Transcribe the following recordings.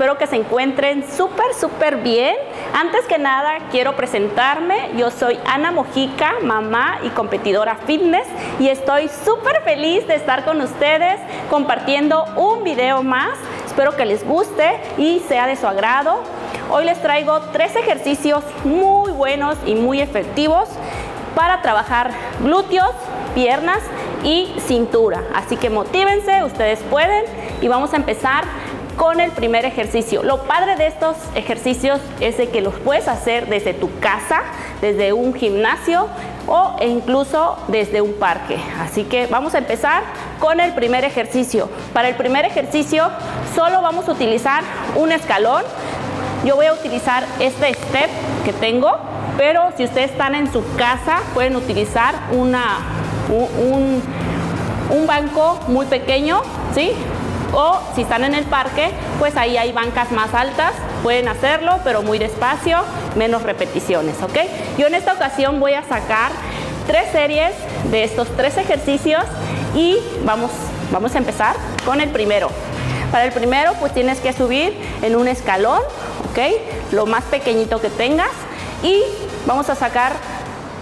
Espero que se encuentren súper, súper bien. Antes que nada, quiero presentarme. Yo soy Ana Mojica, mamá y competidora fitness, y estoy súper feliz de estar con ustedes compartiendo un video más. Espero que les guste y sea de su agrado. Hoy les traigo tres ejercicios muy buenos y muy efectivos para trabajar glúteos, piernas y cintura. Así que motívense, ustedes pueden y vamos a empezar con el primer ejercicio. Lo padre de estos ejercicios es de que los puedes hacer desde tu casa, desde un gimnasio o incluso desde un parque. Así que vamos a empezar con el primer ejercicio. Para el primer ejercicio solo vamos a utilizar un escalón. Yo voy a utilizar este step que tengo, pero si ustedes están en su casa pueden utilizar una un, banco muy pequeño, ¿sí? O si están en el parque, pues ahí hay bancas más altas, pueden hacerlo, pero muy despacio, menos repeticiones, ¿ok? Yo en esta ocasión voy a sacar tres series de estos tres ejercicios y vamos, vamos a empezar con el primero. Para el primero, pues tienes que subir en un escalón, ¿ok? Lo más pequeñito que tengas y vamos a sacar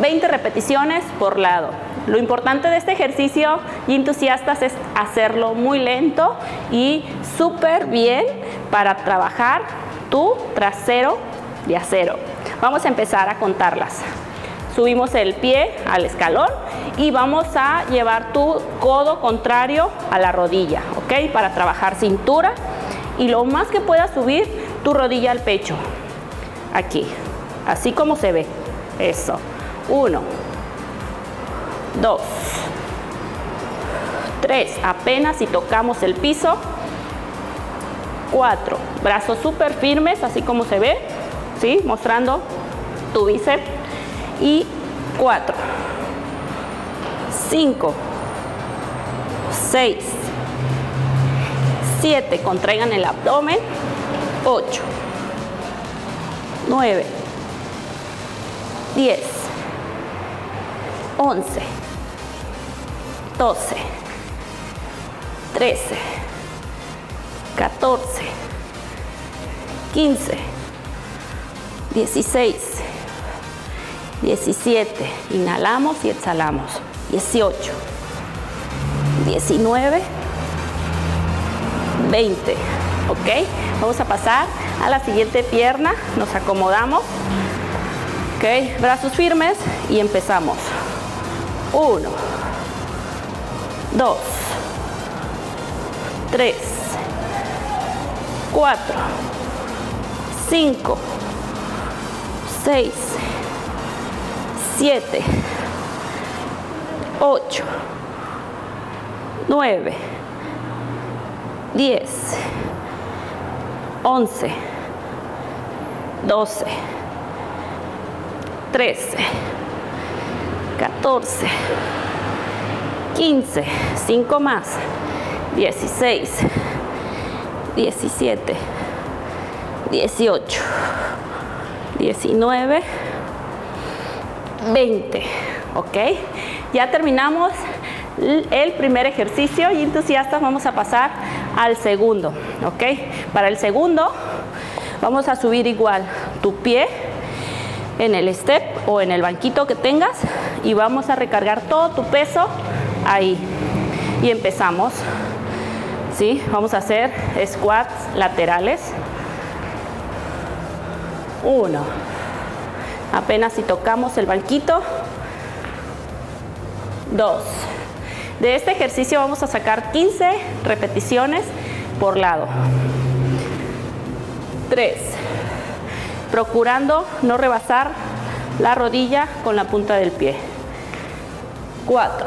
20 repeticiones por lado. Lo importante de este ejercicio y entusiastas es hacerlo muy lento y súper bien para trabajar tu trasero de acero. Vamos a empezar a contarlas. Subimos el pie al escalón y vamos a llevar tu codo contrario a la rodilla, ¿ok? Para trabajar cintura y lo más que puedas subir tu rodilla al pecho. Aquí, así como se ve. Eso. Uno, dos, tres, apenas si tocamos el piso, cuatro, brazos súper firmes, así como se ve, ¿sí? Mostrando tu bíceps, y cuatro, cinco, seis, siete, contraigan el abdomen, ocho, nueve, diez, once, 12, 13, 14, 15, 16, 17, inhalamos y exhalamos, 18, 19, 20, ¿ok? Vamos a pasar a la siguiente pierna, nos acomodamos, ¿ok? Brazos firmes y empezamos. 1, 2, 3, 4, 5, 6, 7, 8, 9, 10, 11, 12, 13, 14, 15, 5 más, 16, 17, 18, 19, 20, ¿ok? Ya terminamos el primer ejercicio y entusiastas vamos a pasar al segundo, ¿ok? Para el segundo vamos a subir igual tu pie en el step o en el banquito que tengas y vamos a recargar todo tu peso ahí. Y empezamos. ¿Sí? Vamos a hacer squats laterales. Uno. Apenas si tocamos el banquito. Dos. De este ejercicio vamos a sacar 15 repeticiones por lado. Tres. Procurando no rebasar la rodilla con la punta del pie. Cuatro.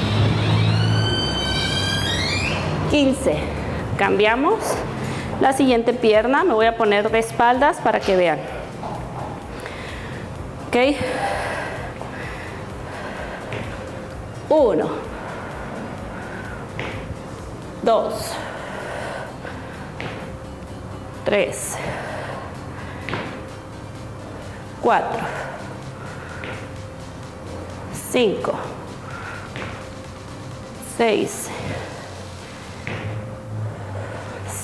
15. Cambiamos la siguiente pierna. Me voy a poner de espaldas para que vean. ¿Ok? 1, 2, 3, 4, 5, 6,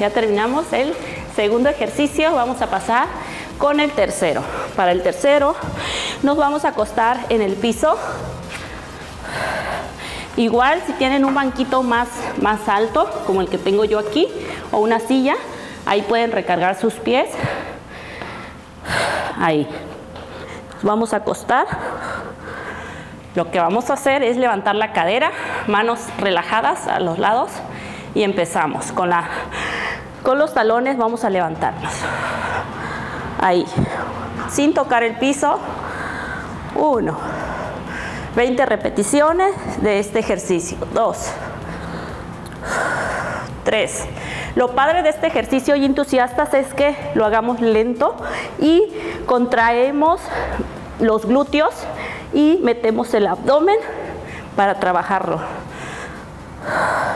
Ya terminamos el segundo ejercicio. Vamos a pasar con el tercero. Para el tercero nos vamos a acostar en el piso. Igual si tienen un banquito más, más alto, como el que tengo yo aquí, o una silla, ahí pueden recargar sus pies. Ahí. Vamos a acostar. Lo que vamos a hacer es levantar la cadera, manos relajadas a los lados y empezamos. Con, la, con los talones vamos a levantarnos. Ahí. Sin tocar el piso. Uno. 20 repeticiones de este ejercicio. Dos. Tres. Lo padre de este ejercicio y entusiastas es que lo hagamos lento y contraemos los glúteos y metemos el abdomen para trabajarlo.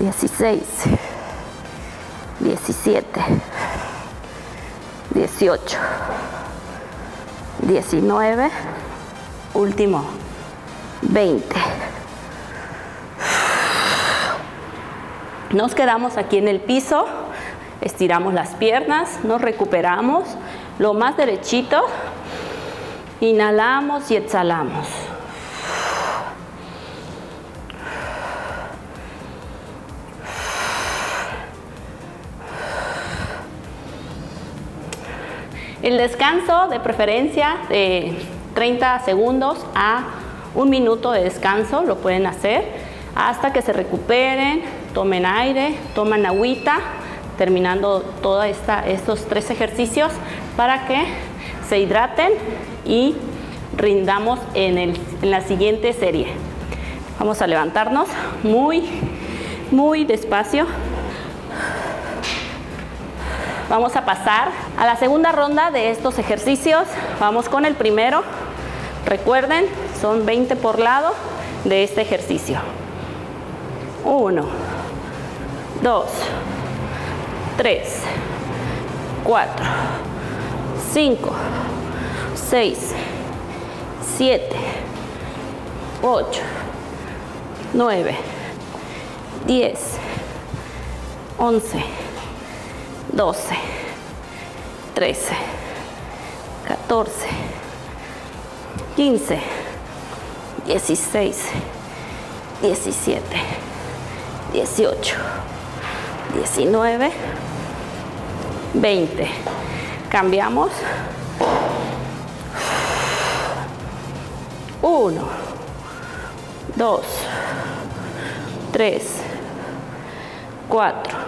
16, 17, 18, 19, último, 20. Nos quedamos aquí en el piso, estiramos las piernas, nos recuperamos, lo más derechito, inhalamos y exhalamos. El descanso de preferencia de 30 segundos a un minuto de descanso lo pueden hacer hasta que se recuperen, tomen aire, tomen agüita, terminando todos estos tres ejercicios para que se hidraten y rindamos en, en la siguiente serie. Vamos a levantarnos muy, muy despacio. Vamos a pasar a la segunda ronda de estos ejercicios. Vamos con el primero. Recuerden, son 20 por lado de este ejercicio. 1, 2, 3, 4, 5, 6, 7, 8, 9, 10, 11, 12, 13, 14, 15, 16, 17, 18, 19, 20. Cambiamos. 1, 2, 3, 4,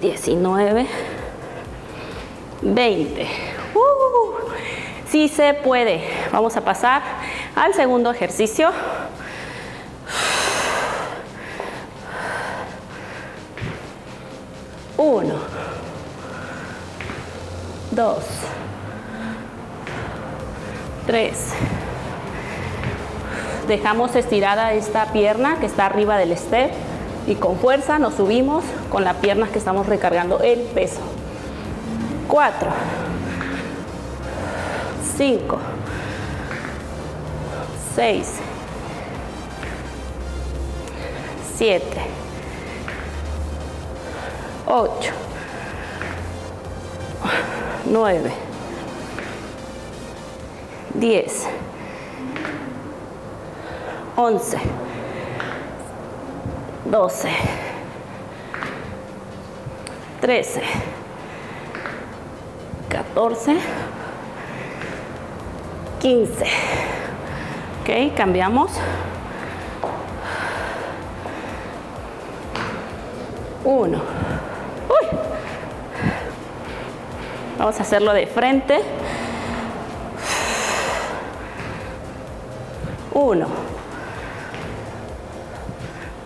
19, 20. Uh, sí se puede. Vamos a pasar al segundo ejercicio. Uno, dos, tres. Dejamos estirada esta pierna que está arriba del step y con fuerza nos subimos con la pierna que estamos recargando el peso. 4, 5, 6, 7, 8, 9, 10, 11, 12, 13, 14, 15. Ok, cambiamos. Uno. Uy. Vamos a hacerlo de frente. Uno.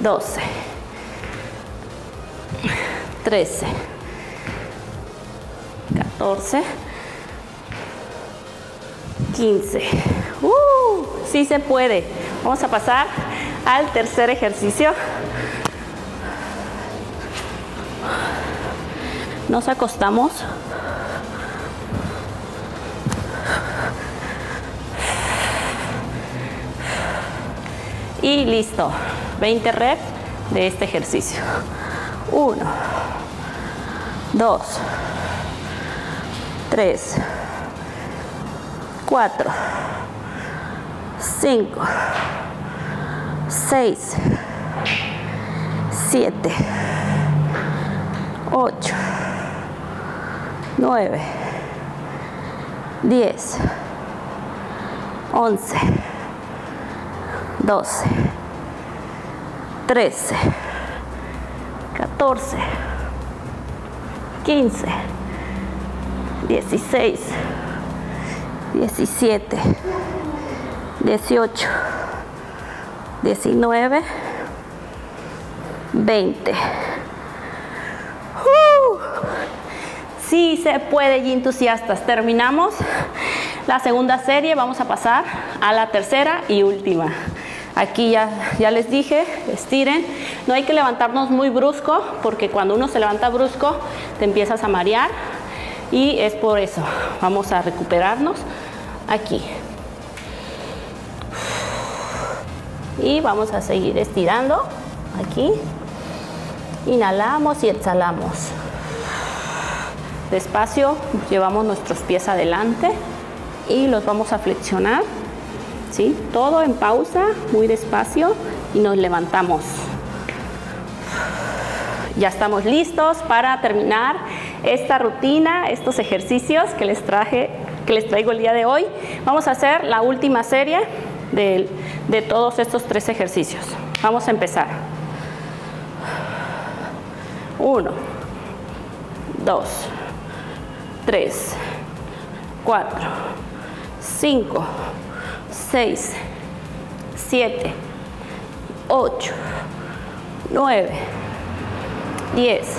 Doce. Trece. Catorce. Quince. ¡Uh! Sí se puede. Vamos a pasar al tercer ejercicio. Nos acostamos. Y listo. 20 reps de este ejercicio. 1, 2, 3, 4, 5, 6, 7, 8, 9, 10, 11, 12, 13, 14, 15, 16, 17, 18, 19, 20. ¡Uh! Sí se puede, y entusiastas. Terminamos la segunda serie, vamos a pasar a la tercera y última. Aquí ya, ya les dije, estiren. No hay que levantarnos muy brusco porque cuando uno se levanta brusco te empiezas a marear y es por eso. Vamos a recuperarnos aquí. Y vamos a seguir estirando aquí. Inhalamos y exhalamos. Despacio llevamos nuestros pies adelante y los vamos a flexionar. ¿Sí? Todo en pausa, muy despacio y nos levantamos. Ya estamos listos para terminar esta rutina, estos ejercicios que les traje, que les traigo el día de hoy. Vamos a hacer la última serie de, de todos estos tres ejercicios. Vamos a empezar. Uno, dos, tres, cuatro, cinco, seis, siete, ocho, nueve, diez,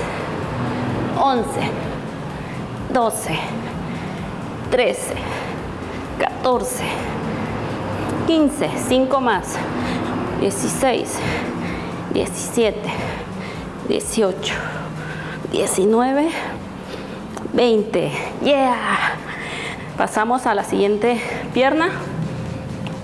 once, doce, trece, catorce, quince, cinco más, dieciséis, diecisiete, dieciocho, diecinueve, veinte. Yeah. Pasamos a la siguiente pierna.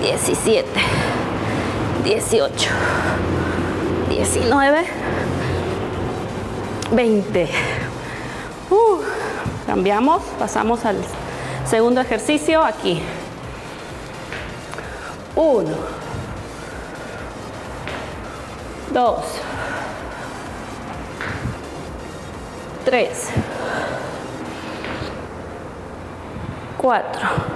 17, 18, 19, 20. Uh, cambiamos, pasamos al segundo ejercicio aquí. 1, 2, 3, 4,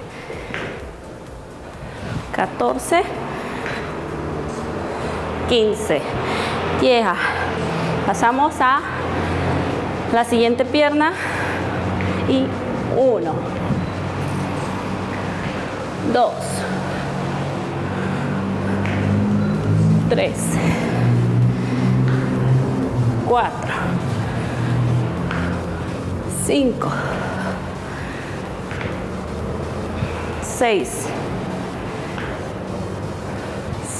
14, 15. Yeah. Pasamos a la siguiente pierna y 1, 2, 3, 4, 5, 6,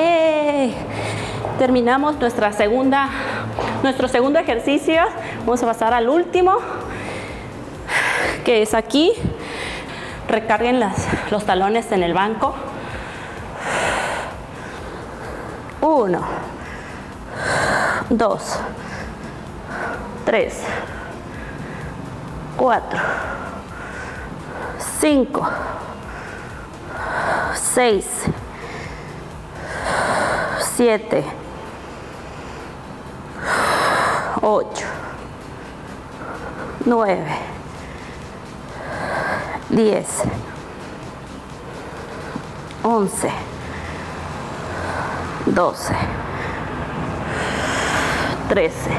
¡Eh! Terminamos nuestra segunda, nuestro segundo ejercicio. Vamos a pasar al último, que es aquí. Recarguen las, los talones en el banco. Uno, dos, tres, cuatro, cinco, seis, siete, ocho, nueve, diez, once, doce, trece,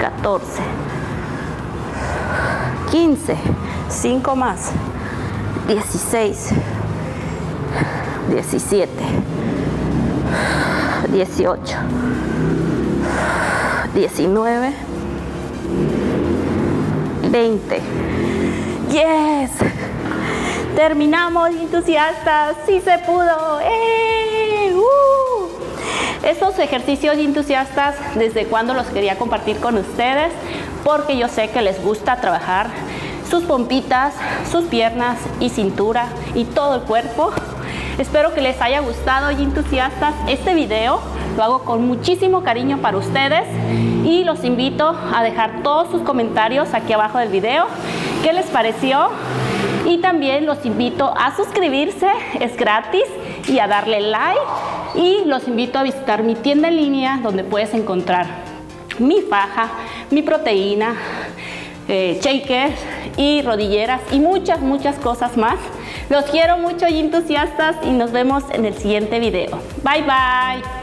catorce, quince, cinco más, dieciséis, diecisiete, dieciocho, diecinueve, veinte. Yes. Terminamos, entusiastas. Sí se pudo. ¡Eh! ¡Uh! Estos ejercicios entusiastas, desde cuando los quería compartir con ustedes, porque yo sé que les gusta trabajar sus pompitas, sus piernas y cintura y todo el cuerpo. Espero que les haya gustado y entusiastas este video. Lo hago con muchísimo cariño para ustedes y los invito a dejar todos sus comentarios aquí abajo del video. ¿Qué les pareció? Y también los invito a suscribirse, es gratis, y a darle like. Y los invito a visitar mi tienda en línea donde puedes encontrar mi faja, mi proteína, eh, shakers y rodilleras y muchas, muchas cosas más. Los quiero mucho y entusiastas y nos vemos en el siguiente video. Bye bye.